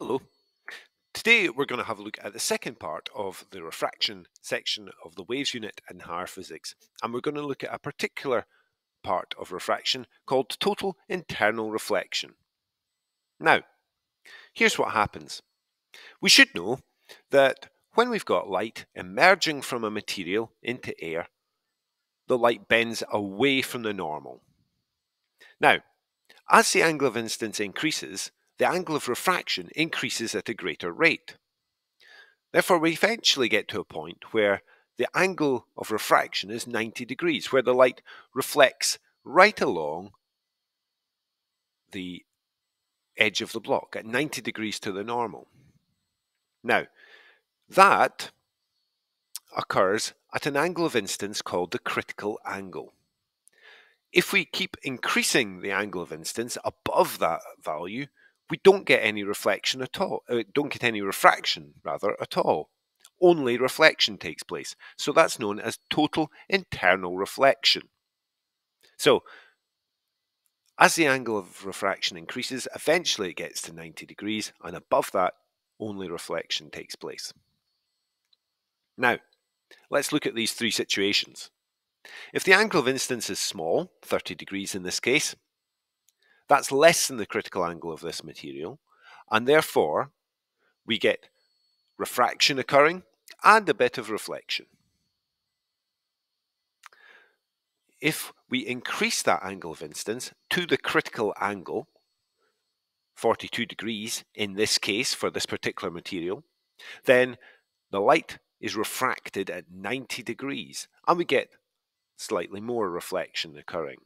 Hello. Today we're going to have a look at the second part of the refraction section of the waves unit in higher physics and we're going to look at a particular part of refraction called total internal reflection. Now, here's what happens. We should know that when we've got light emerging from a material into air, the light bends away from the normal. Now, as the angle of incidence increases, the angle of refraction increases at a greater rate. Therefore, we eventually get to a point where the angle of refraction is 90 degrees, where the light reflects right along the edge of the block at 90 degrees to the normal. Now, that occurs at an angle of incidence called the critical angle. If we keep increasing the angle of incidence above that value, we don't get any reflection at all. Uh, don't get any refraction, rather, at all. Only reflection takes place. So that's known as total internal reflection. So, as the angle of refraction increases, eventually it gets to 90 degrees, and above that, only reflection takes place. Now, let's look at these three situations. If the angle of incidence is small, 30 degrees in this case, that's less than the critical angle of this material, and therefore we get refraction occurring and a bit of reflection. If we increase that angle of incidence to the critical angle, 42 degrees in this case for this particular material, then the light is refracted at 90 degrees and we get slightly more reflection occurring.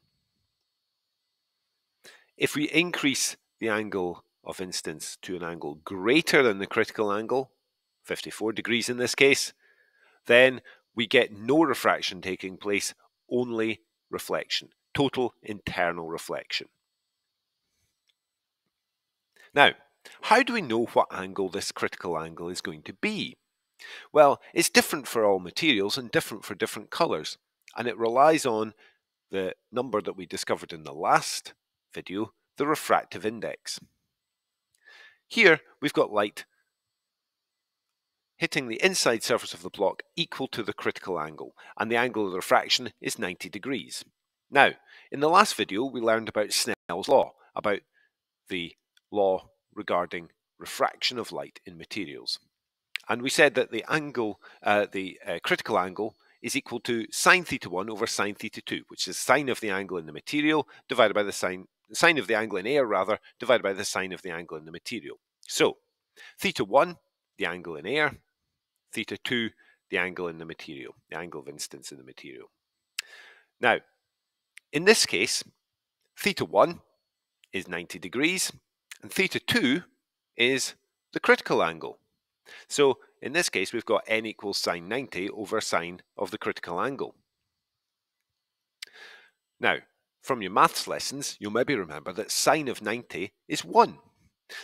If we increase the angle of incidence to an angle greater than the critical angle, 54 degrees in this case, then we get no refraction taking place, only reflection, total internal reflection. Now, how do we know what angle this critical angle is going to be? Well, it's different for all materials and different for different colours, and it relies on the number that we discovered in the last video, the refractive index. Here we've got light hitting the inside surface of the block equal to the critical angle, and the angle of refraction is 90 degrees. Now, in the last video we learned about Snell's law, about the law regarding refraction of light in materials. And we said that the angle, uh, the uh, critical angle is equal to sine theta 1 over sine theta 2, which is sine of the angle in the material divided by the sine, sine of the angle in air, rather, divided by the sine of the angle in the material. So, theta 1, the angle in air, theta 2, the angle in the material, the angle of incidence in the material. Now, in this case, theta 1 is 90 degrees, and theta 2 is the critical angle. So in this case, we've got n equals sine 90 over sine of the critical angle. Now, from your maths lessons, you'll maybe remember that sine of 90 is 1.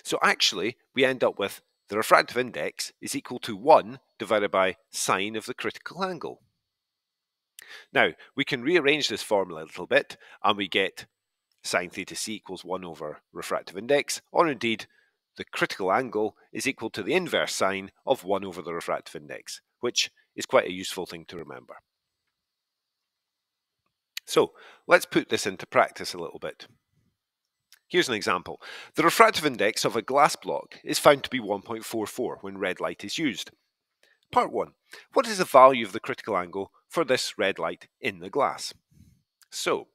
So actually, we end up with the refractive index is equal to 1 divided by sine of the critical angle. Now, we can rearrange this formula a little bit, and we get sine theta c equals 1 over refractive index, or indeed the critical angle is equal to the inverse sine of 1 over the refractive index, which is quite a useful thing to remember. So let's put this into practice a little bit. Here's an example. The refractive index of a glass block is found to be 1.44 when red light is used. Part 1. What is the value of the critical angle for this red light in the glass? So,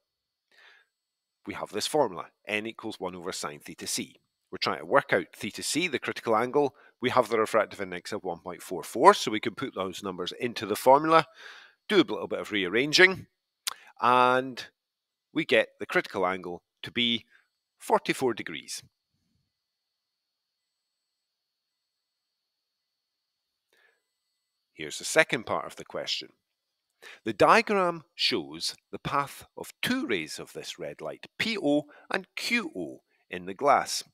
we have this formula, n equals 1 over sine theta c. We're trying to work out theta c, the critical angle. We have the refractive index of 1.44, so we can put those numbers into the formula, do a little bit of rearranging, and we get the critical angle to be 44 degrees. Here's the second part of the question. The diagram shows the path of two rays of this red light, PO and QO, in the glass.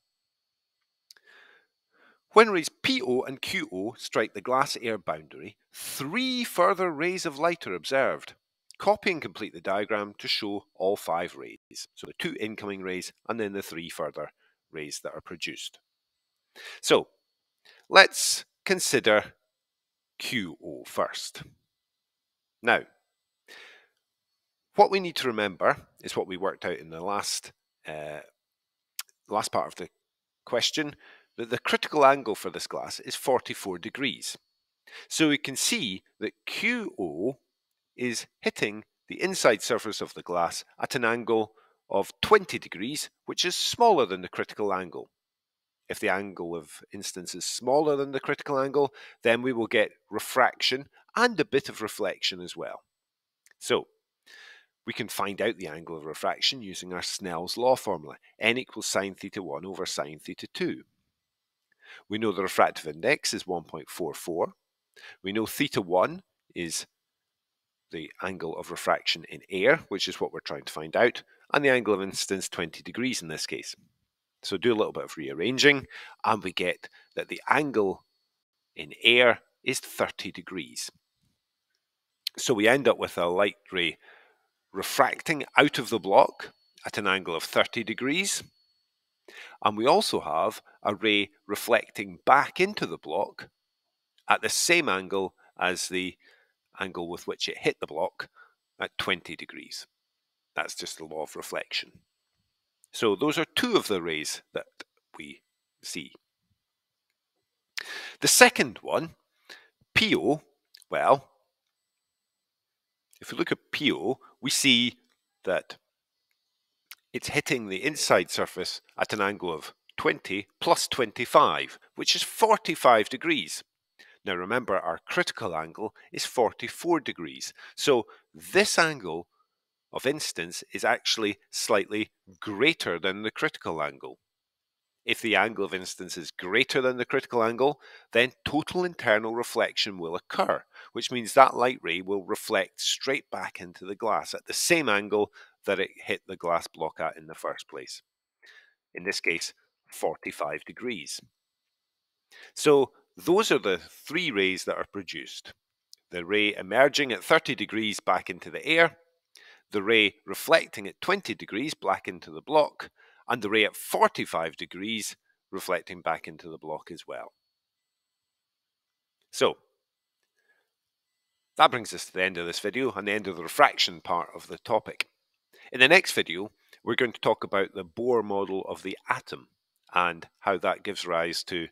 When rays PO and QO strike the glass air boundary, three further rays of light are observed. Copy and complete the diagram to show all five rays. So the two incoming rays and then the three further rays that are produced. So let's consider QO first. Now, what we need to remember is what we worked out in the last uh, last part of the question, that the critical angle for this glass is 44 degrees. So we can see that QO is hitting the inside surface of the glass at an angle of 20 degrees, which is smaller than the critical angle. If the angle of instance is smaller than the critical angle, then we will get refraction and a bit of reflection as well. So we can find out the angle of refraction using our Snell's law formula, n equals sine theta 1 over sine theta 2. We know the refractive index is 1.44. We know theta 1 is the angle of refraction in air, which is what we're trying to find out, and the angle of incidence 20 degrees in this case. So do a little bit of rearranging, and we get that the angle in air is 30 degrees. So we end up with a light ray refracting out of the block at an angle of 30 degrees. And we also have a ray reflecting back into the block at the same angle as the angle with which it hit the block at 20 degrees. That's just the law of reflection. So those are two of the rays that we see. The second one, PO, well, if we look at PO, we see that it's hitting the inside surface at an angle of 20 plus 25, which is 45 degrees. Now remember, our critical angle is 44 degrees. So this angle of instance is actually slightly greater than the critical angle. If the angle of instance is greater than the critical angle, then total internal reflection will occur, which means that light ray will reflect straight back into the glass at the same angle that it hit the glass block at in the first place. In this case, 45 degrees. So those are the three rays that are produced. The ray emerging at 30 degrees back into the air, the ray reflecting at 20 degrees back into the block, and the ray at 45 degrees reflecting back into the block as well. So, that brings us to the end of this video and the end of the refraction part of the topic. In the next video, we're going to talk about the Bohr model of the atom and how that gives rise to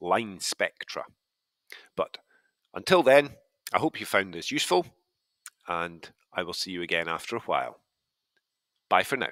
line spectra. But until then, I hope you found this useful and I will see you again after a while. Bye for now.